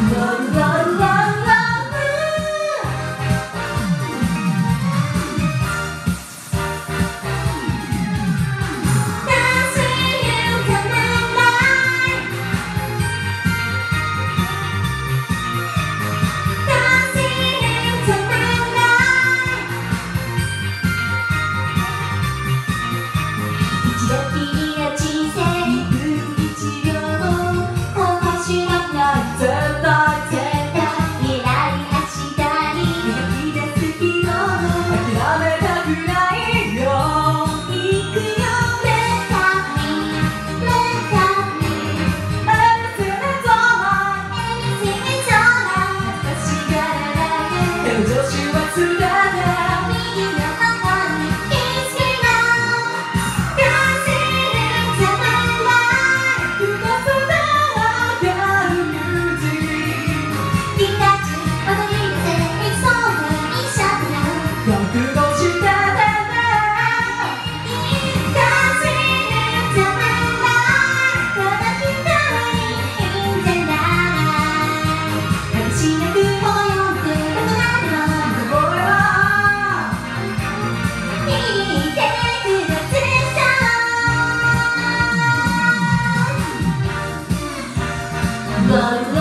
No. God.